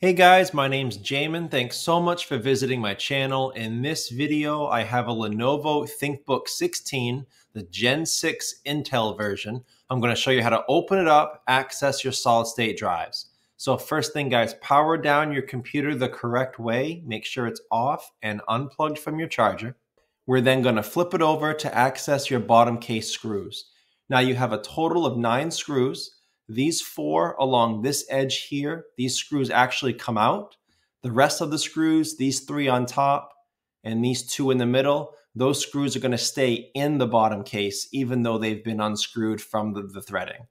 Hey guys, my name's Jamin. Thanks so much for visiting my channel. In this video, I have a Lenovo ThinkBook 16, the Gen 6 Intel version. I'm going to show you how to open it up, access your solid state drives. So first thing guys, power down your computer the correct way. Make sure it's off and unplugged from your charger. We're then going to flip it over to access your bottom case screws. Now you have a total of nine screws. These four along this edge here, these screws actually come out. The rest of the screws, these three on top and these two in the middle, those screws are going to stay in the bottom case even though they've been unscrewed from the, the threading.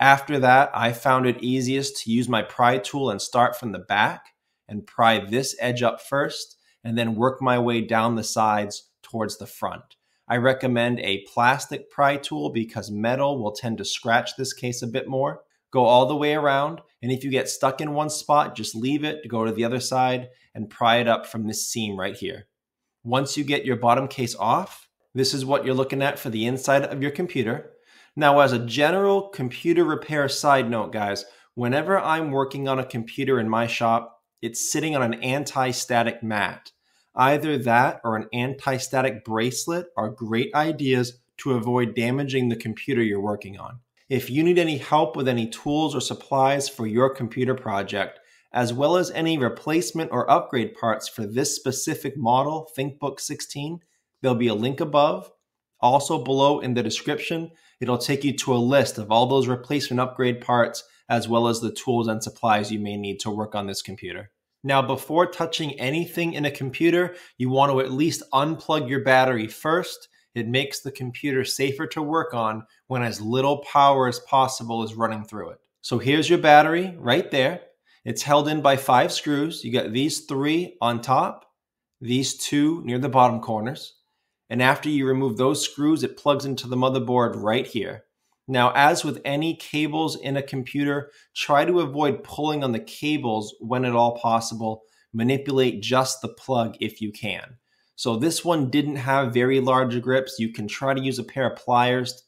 After that, I found it easiest to use my pry tool and start from the back and pry this edge up first and then work my way down the sides towards the front. I recommend a plastic pry tool because metal will tend to scratch this case a bit more. Go all the way around, and if you get stuck in one spot, just leave it, go to the other side, and pry it up from this seam right here. Once you get your bottom case off, this is what you're looking at for the inside of your computer. Now, as a general computer repair side note, guys, whenever I'm working on a computer in my shop, it's sitting on an anti-static mat. Either that or an anti-static bracelet are great ideas to avoid damaging the computer you're working on. If you need any help with any tools or supplies for your computer project, as well as any replacement or upgrade parts for this specific model, ThinkBook 16, there'll be a link above. Also below in the description, it'll take you to a list of all those replacement upgrade parts, as well as the tools and supplies you may need to work on this computer. Now, before touching anything in a computer, you want to at least unplug your battery first. It makes the computer safer to work on when as little power as possible is running through it. So here's your battery right there. It's held in by five screws. You got these three on top, these two near the bottom corners. And after you remove those screws, it plugs into the motherboard right here. Now, as with any cables in a computer, try to avoid pulling on the cables when at all possible. Manipulate just the plug if you can. So this one didn't have very large grips. You can try to use a pair of pliers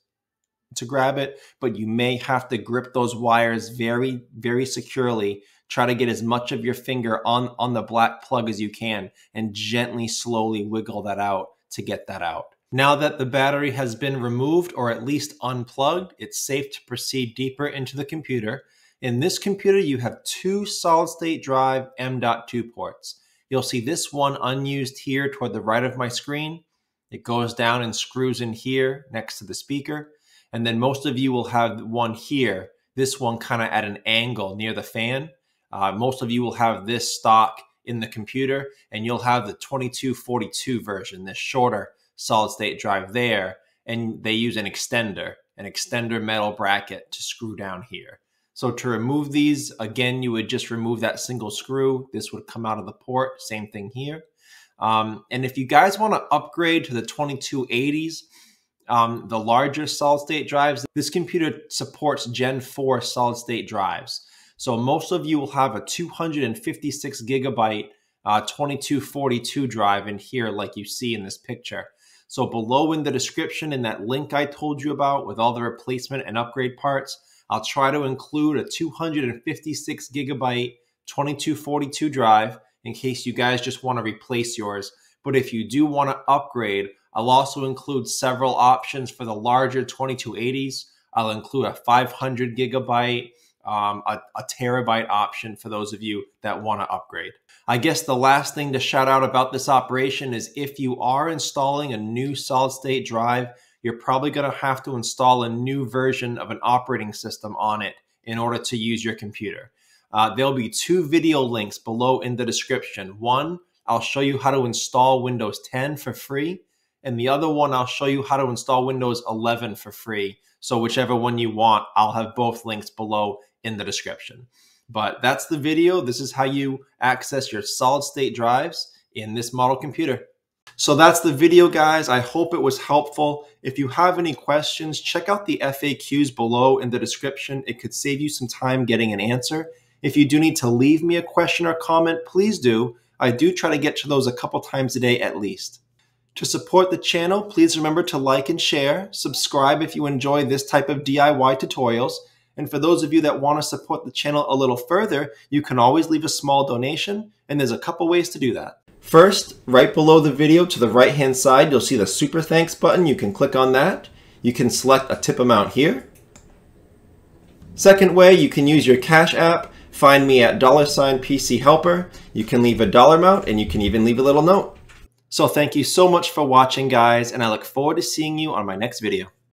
to grab it, but you may have to grip those wires very, very securely. Try to get as much of your finger on, on the black plug as you can and gently, slowly wiggle that out to get that out. Now that the battery has been removed or at least unplugged, it's safe to proceed deeper into the computer. In this computer, you have two solid state drive M.2 ports. You'll see this one unused here toward the right of my screen. It goes down and screws in here next to the speaker. And then most of you will have one here, this one kind of at an angle near the fan. Uh, most of you will have this stock in the computer, and you'll have the 2242 version, this shorter solid state drive there, and they use an extender, an extender metal bracket to screw down here. So to remove these, again, you would just remove that single screw. This would come out of the port, same thing here. Um, and if you guys want to upgrade to the 2280s, um, the larger solid state drives, this computer supports Gen 4 solid state drives. So most of you will have a 256 gigabyte uh, 2242 drive in here, like you see in this picture. So below in the description in that link I told you about with all the replacement and upgrade parts, I'll try to include a 256 gigabyte 2242 drive in case you guys just want to replace yours. But if you do want to upgrade, I'll also include several options for the larger 2280s. I'll include a 500 gigabyte, um, a, a terabyte option for those of you that want to upgrade. I guess the last thing to shout out about this operation is if you are installing a new solid state drive, you're probably going to have to install a new version of an operating system on it in order to use your computer. Uh, there'll be two video links below in the description. One, I'll show you how to install Windows 10 for free. And the other one, I'll show you how to install Windows 11 for free. So whichever one you want, I'll have both links below in the description. But that's the video. This is how you access your solid state drives in this model computer. So that's the video, guys. I hope it was helpful. If you have any questions, check out the FAQs below in the description. It could save you some time getting an answer. If you do need to leave me a question or comment, please do. I do try to get to those a couple times a day at least. To support the channel, please remember to like and share, subscribe if you enjoy this type of DIY tutorials, And for those of you that want to support the channel a little further, you can always leave a small donation, and there's a couple ways to do that. First, right below the video to the right hand side, you'll see the Super Thanks button. You can click on that. You can select a tip amount here. Second way, you can use your Cash app. Find me at dollar sign PC Helper. You can leave a dollar amount and you can even leave a little note. So thank you so much for watching, guys, and I look forward to seeing you on my next video.